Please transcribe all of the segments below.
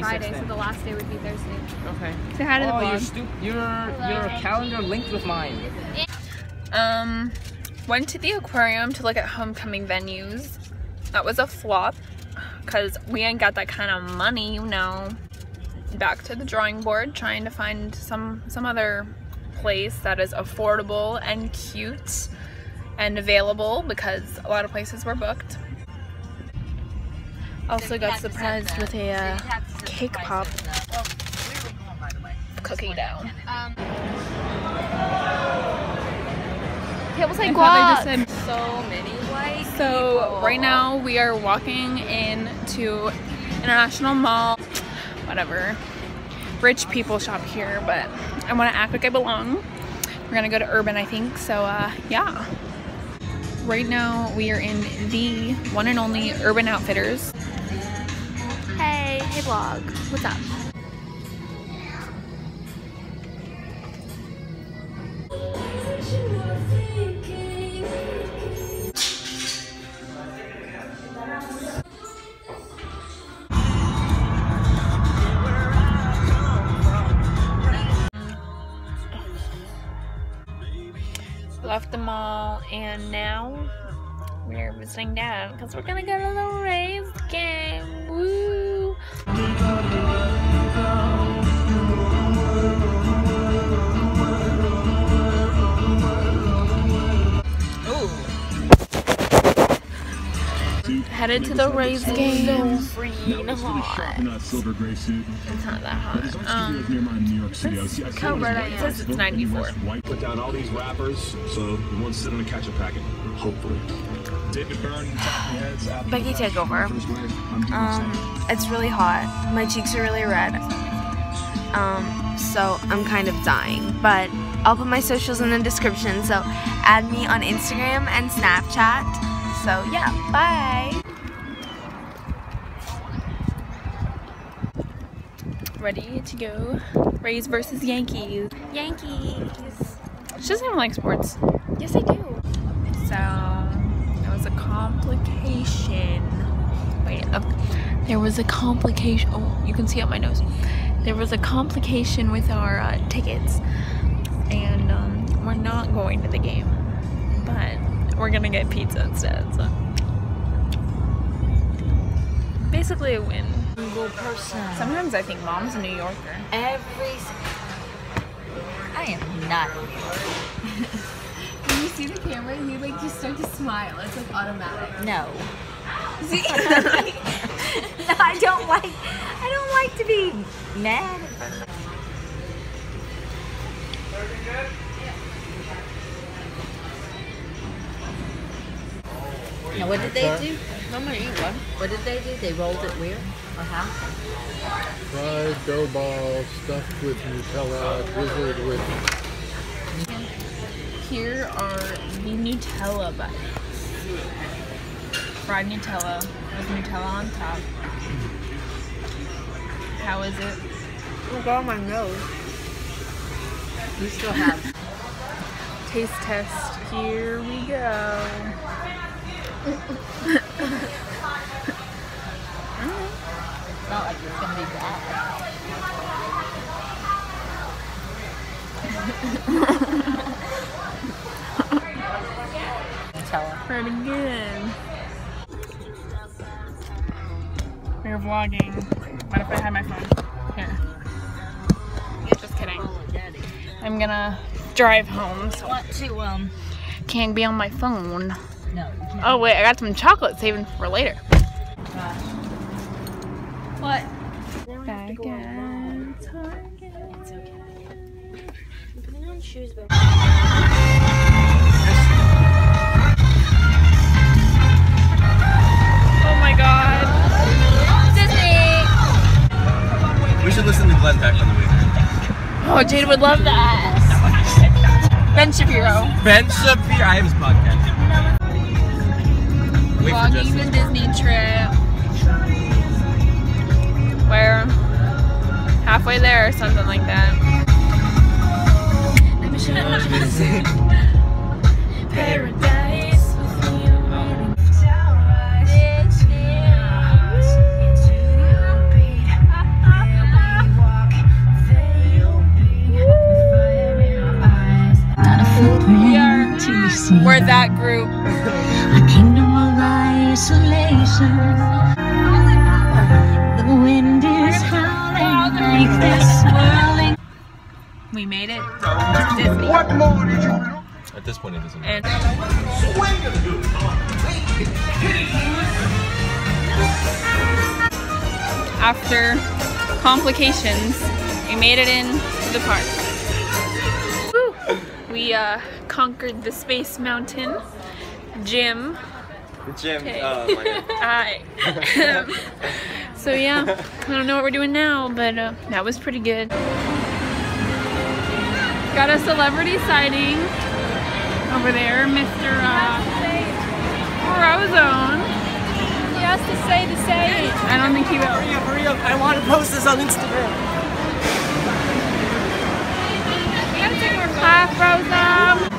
Friday, so the last day would be Thursday. Okay. Say hi to the Oh, you're vlog. stu- your your calendar linked with mine. Um, went to the aquarium to look at homecoming venues. That was a flop because we ain't got that kind of money, you know. Back to the drawing board, trying to find some some other place that is affordable and cute and available because a lot of places were booked. Also got surprised with a uh, cake pop cookie dough. Tables like I guac. so many white. So right now we are walking into International Mall. Whatever. Rich people shop here, but I want to act like I belong. We're gonna go to Urban, I think. So uh, yeah. Right now we are in the one and only Urban Outfitters. Hey, vlog. What's up? left the mall and now we're visiting dad because we're gonna go to the Rays game. Woo! Headed to the Rays game. Freaking hot. in a silver gray suit. It's not that hot. Um, Near my New York City. I see, I see how red I am. It says it's Don't let me 94. White. Put down all these wrappers so you won't sit on a ketchup packet. Hopefully. David Byrne, talking heads. after Becky the fact. takeover. First wave, I'm doing the Um, it's really hot. My cheeks are really red. Um, so I'm kind of dying. But I'll put my socials in the description. So add me on Instagram and Snapchat. So yeah, bye. ready to go. Rays versus Yankees. Yankees. She doesn't even like sports. Yes, I do. So there was a complication. Wait. There was a complication. Oh, you can see up my nose. There was a complication with our uh, tickets, and um, we're not going to the game, but we're gonna get pizza instead. So basically a win. Single person. Sometimes I think mom's a New Yorker. Every. I am not. a New Yorker. When you see the camera, and you like just start to smile. It's like automatic. No. See? No, I don't like. I don't like to be mad. Now, what did they do? I'm gonna eat one. What did they do? They rolled it where or how? Fried dough balls stuffed with Nutella, drizzled with Here are the Nutella bites. Fried Nutella with Nutella on top. How is it? Oh, got on my nose. You still have. Taste test. Here we go. It's not like it's gonna be bad. Nutella. Pretty good. We're vlogging. What if I had my phone? Here. Just kidding. I'm gonna drive home, so Want to um? can't be on my phone. No. Oh wait, I got some chocolate saving for later. What? Back at Target. It's okay. Putting on shoes, but. Oh, Jade would love that. Ben Shapiro. Ben Shapiro. I have his podcast. Wait for Vlogging the Disney trip. We're halfway there or something like that. Paradise group. A kingdom of isolation. The wind is howling like this swirling. We made it to Disney. At this point, it doesn't And after complications, we made it in to the park. Woo! We uh, conquered the Space Mountain. Jim. Jim, Okay. oh my god. Hi. so yeah, I don't know what we're doing now, but uh, that was pretty good. Got a celebrity sighting over there, Mr. Uh, Frozone. He has to say the same. I don't think he will. Hurry up, hurry up. I want to post this on Instagram. Hi, Frozone.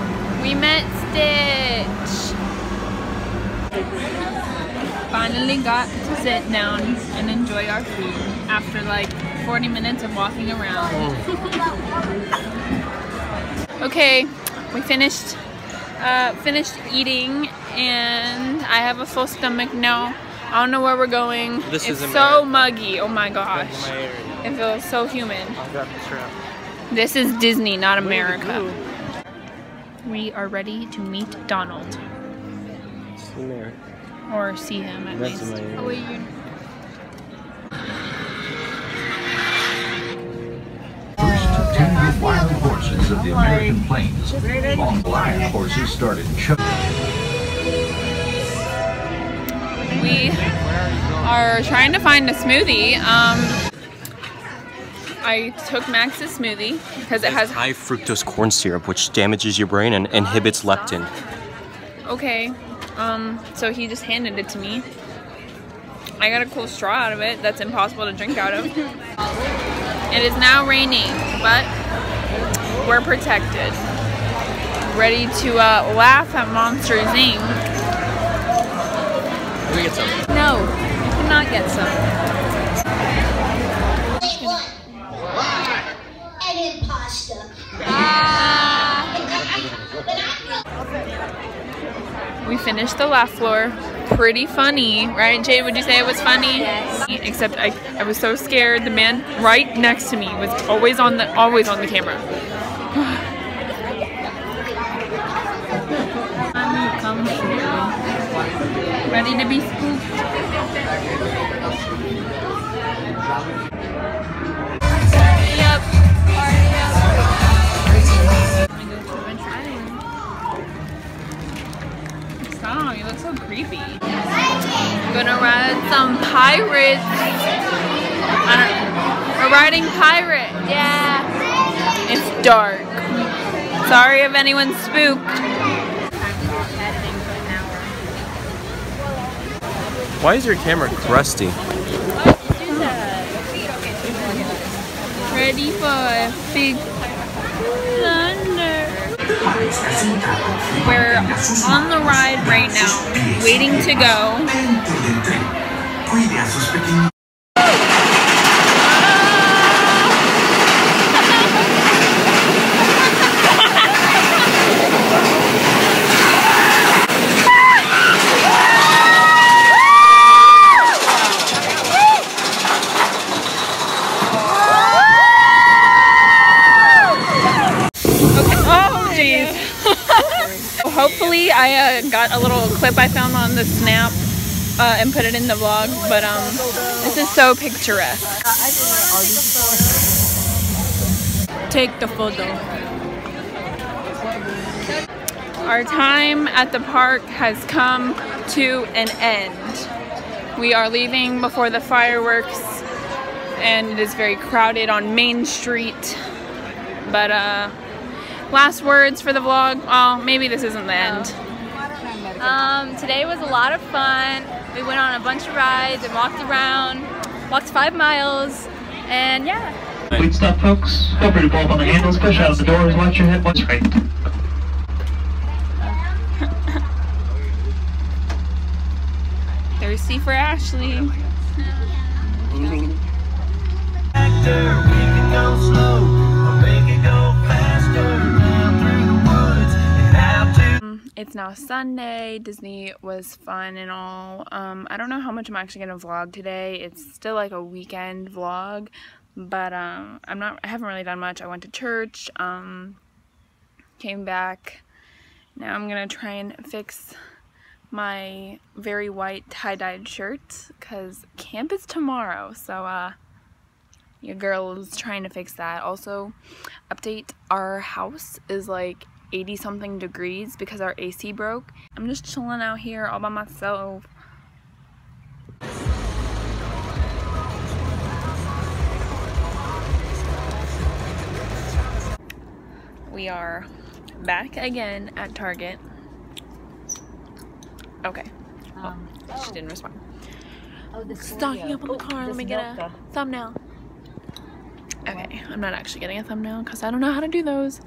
We met Stitch. Finally got to sit down and enjoy our food after like 40 minutes of walking around. okay, we finished uh, finished eating and I have a full stomach now. I don't know where we're going. This it's is so America. muggy. Oh my gosh. It feels so humid. This is Disney, not America. We are ready to meet Donald. Or see him at That's least. amazing. Oh, wait, you- wild horses of the American plains. Long black horses started chugging. We are trying to find a smoothie. Um, I took Max's smoothie because it has. high fructose corn syrup, which damages your brain and inhibits leptin. Okay. Um, so he just handed it to me. I got a cool straw out of it that's impossible to drink out of. It is now raining, but we're protected. Ready to uh, laugh at Monsters Inc. Let me get some. No, you cannot get some. An imposter. We finished the laugh floor. Pretty funny, right? Jay, would you say it was funny? Yes. Except I, I was so scared. The man right next to me was always on the always on the camera. Ready to be so creepy. Gonna ride some pirates. I don't We're riding pirate. Yeah. It's dark. Sorry if anyone's spooked. Why is your camera crusty? Ready for a big thunder. We're on the ride right now, waiting to go. Cuide a sus pequeños. Oh, jeez. Hopefully, A little clip I found on the snap uh, and put it in the vlog. But um, this is so picturesque. Take the photo. Our time at the park has come to an end. We are leaving before the fireworks, and it is very crowded on Main Street. But uh, last words for the vlog. Well, maybe this isn't the end. Um, today was a lot of fun. We went on a bunch of rides and walked around, walked five miles, and yeah. Wait, stop, folks. Feel free to pull up on the handles, push out the doors, watch your head, watch right. Thirsty for Ashley. It's now Sunday. Disney was fun and all. Um, I don't know how much I'm actually gonna vlog today. It's still like a weekend vlog, but um, I'm not. I haven't really done much. I went to church. Um, came back. Now I'm gonna try and fix my very white tie-dyed shirt because camp is tomorrow. So uh, your girl is trying to fix that. Also, update: our house is like 80 something degrees because our AC broke. I'm just chilling out here all by myself. We are back again at Target. Okay. Oh, she didn't respond. Oh, Stocking up on the car. Let me get a thumbnail. Okay, I'm not actually getting a thumbnail because I don't know how to do those.